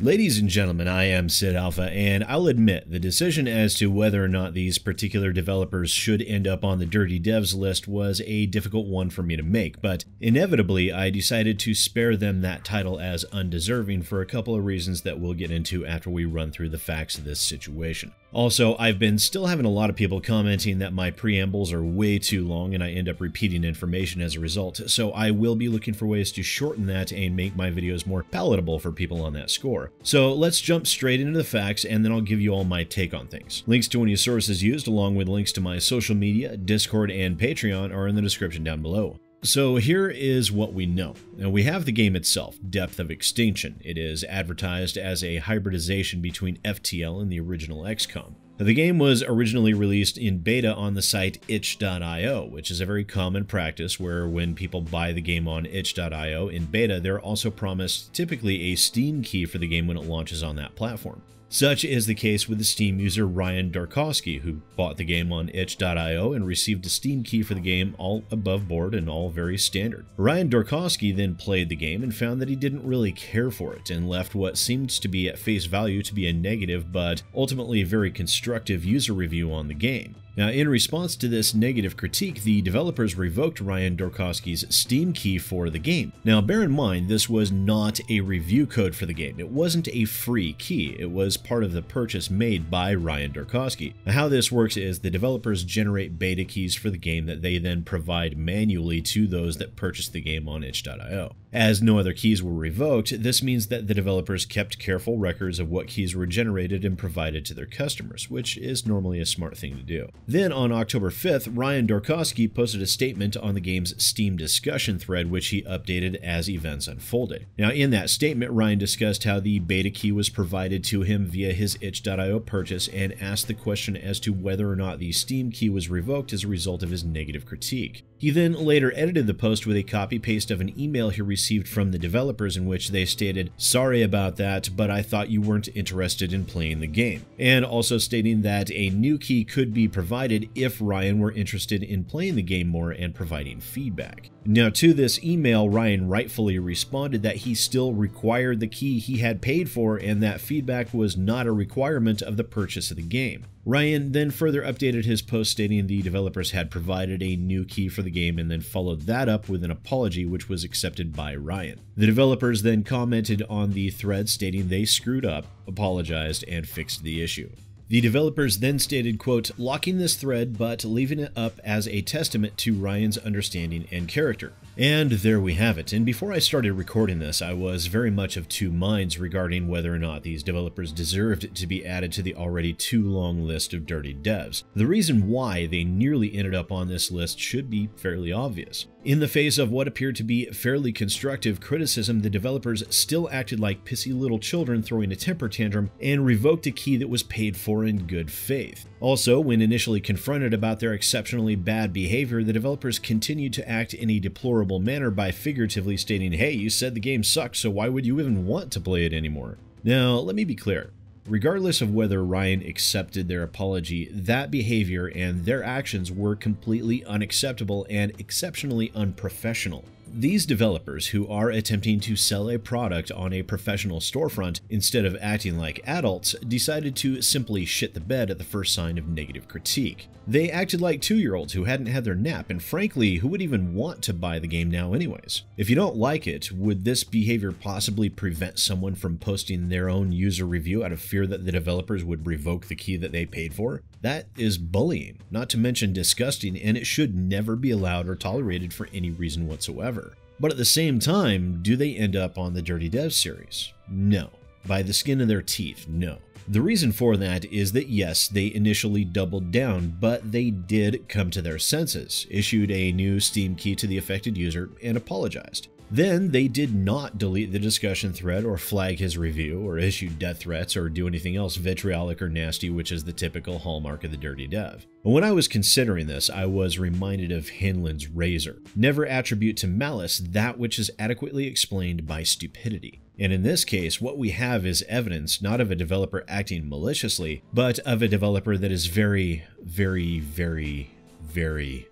Ladies and gentlemen, I am Sid Alpha, and I'll admit the decision as to whether or not these particular developers should end up on the Dirty Devs list was a difficult one for me to make, but inevitably I decided to spare them that title as undeserving for a couple of reasons that we'll get into after we run through the facts of this situation. Also, I've been still having a lot of people commenting that my preambles are way too long and I end up repeating information as a result, so I will be looking for ways to shorten that and make my videos more palatable for people on that score. So let's jump straight into the facts and then I'll give you all my take on things. Links to any sources used along with links to my social media, Discord, and Patreon are in the description down below. So here is what we know. Now we have the game itself, Depth of Extinction. It is advertised as a hybridization between FTL and the original XCOM. The game was originally released in beta on the site itch.io, which is a very common practice where when people buy the game on itch.io in beta, they're also promised typically a Steam key for the game when it launches on that platform. Such is the case with the Steam user Ryan Dorkowski, who bought the game on itch.io and received a Steam key for the game all above board and all very standard. Ryan Dorkowski then played the game and found that he didn't really care for it and left what seemed to be at face value to be a negative but ultimately very constructive user review on the game. Now, in response to this negative critique, the developers revoked Ryan Dorkowski's Steam key for the game. Now, bear in mind, this was not a review code for the game. It wasn't a free key. It was part of the purchase made by Ryan Dorkowski. Now, how this works is the developers generate beta keys for the game that they then provide manually to those that purchase the game on itch.io. As no other keys were revoked, this means that the developers kept careful records of what keys were generated and provided to their customers, which is normally a smart thing to do. Then on October 5th, Ryan Dorkowski posted a statement on the game's Steam discussion thread, which he updated as events unfolded. Now, in that statement, Ryan discussed how the beta key was provided to him via his itch.io purchase and asked the question as to whether or not the Steam key was revoked as a result of his negative critique. He then later edited the post with a copy paste of an email he received from the developers in which they stated, Sorry about that, but I thought you weren't interested in playing the game. And also stating that a new key could be provided if Ryan were interested in playing the game more and providing feedback. Now, to this email, Ryan rightfully responded that he still required the key he had paid for and that feedback was not a requirement of the purchase of the game. Ryan then further updated his post stating the developers had provided a new key for the game and then followed that up with an apology which was accepted by Ryan. The developers then commented on the thread stating they screwed up, apologized, and fixed the issue. The developers then stated, quote, locking this thread but leaving it up as a testament to Ryan's understanding and character. And there we have it. And before I started recording this, I was very much of two minds regarding whether or not these developers deserved to be added to the already too long list of dirty devs. The reason why they nearly ended up on this list should be fairly obvious. In the face of what appeared to be fairly constructive criticism, the developers still acted like pissy little children throwing a temper tantrum and revoked a key that was paid for in good faith. Also, when initially confronted about their exceptionally bad behavior, the developers continued to act in a deplorable manner by figuratively stating, hey, you said the game sucked, so why would you even want to play it anymore? Now, let me be clear. Regardless of whether Ryan accepted their apology, that behavior and their actions were completely unacceptable and exceptionally unprofessional. These developers who are attempting to sell a product on a professional storefront instead of acting like adults decided to simply shit the bed at the first sign of negative critique. They acted like two year olds who hadn't had their nap, and frankly, who would even want to buy the game now, anyways? If you don't like it, would this behavior possibly prevent someone from posting their own user review out of fear that the developers would revoke the key that they paid for? That is bullying, not to mention disgusting, and it should never be allowed or tolerated for any reason whatsoever. But at the same time, do they end up on the Dirty Dev series? No. By the skin of their teeth, no. The reason for that is that yes, they initially doubled down, but they did come to their senses, issued a new Steam key to the affected user, and apologized. Then they did not delete the discussion thread or flag his review or issue death threats or do anything else vitriolic or nasty, which is the typical hallmark of the dirty dev. When I was considering this, I was reminded of Hanlon's razor. Never attribute to malice that which is adequately explained by stupidity. And in this case, what we have is evidence not of a developer acting maliciously, but of a developer that is very, very, very, very,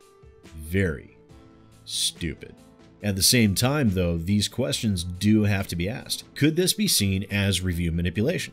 very stupid. At the same time, though, these questions do have to be asked. Could this be seen as review manipulation?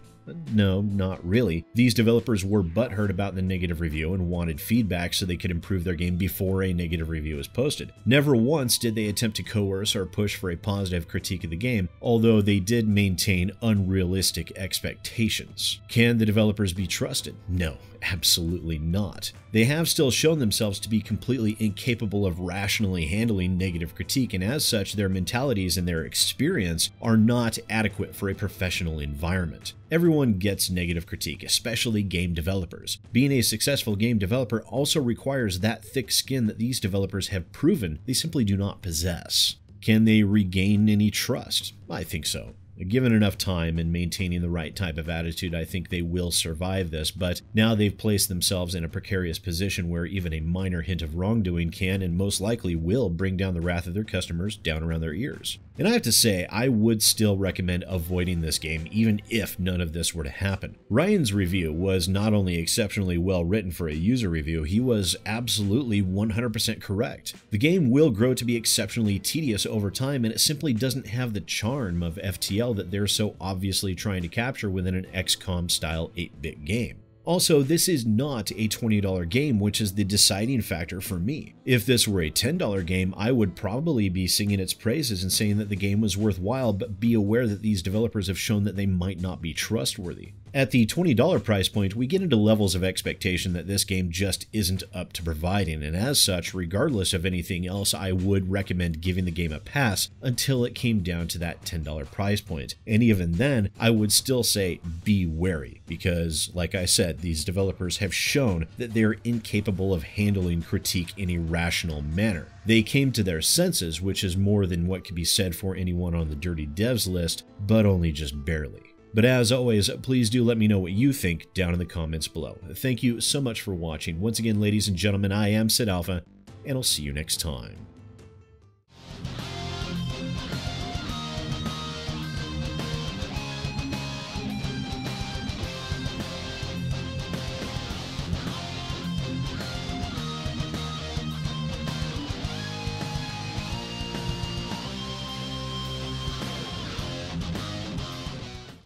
No, not really. These developers were butthurt about the negative review and wanted feedback so they could improve their game before a negative review was posted. Never once did they attempt to coerce or push for a positive critique of the game, although they did maintain unrealistic expectations. Can the developers be trusted? No, absolutely not. They have still shown themselves to be completely incapable of rationally handling negative critique, and as such, their mentalities and their experience are not adequate for a professional environment. Everyone gets negative critique, especially game developers. Being a successful game developer also requires that thick skin that these developers have proven they simply do not possess. Can they regain any trust? I think so. Given enough time and maintaining the right type of attitude, I think they will survive this, but now they've placed themselves in a precarious position where even a minor hint of wrongdoing can and most likely will bring down the wrath of their customers down around their ears. And I have to say, I would still recommend avoiding this game even if none of this were to happen. Ryan's review was not only exceptionally well written for a user review, he was absolutely 100% correct. The game will grow to be exceptionally tedious over time, and it simply doesn't have the charm of FTL that they're so obviously trying to capture within an XCOM style 8 bit game. Also, this is not a $20 game, which is the deciding factor for me. If this were a $10 game, I would probably be singing its praises and saying that the game was worthwhile, but be aware that these developers have shown that they might not be trustworthy. At the $20 price point, we get into levels of expectation that this game just isn't up to providing, and as such, regardless of anything else, I would recommend giving the game a pass until it came down to that $10 price point. And even then, I would still say be wary, because, like I said, these developers have shown that they're incapable of handling critique in a rational manner. They came to their senses, which is more than what could be said for anyone on the Dirty Devs list, but only just barely. But as always, please do let me know what you think down in the comments below. Thank you so much for watching. Once again, ladies and gentlemen, I am Sid Alpha, and I'll see you next time.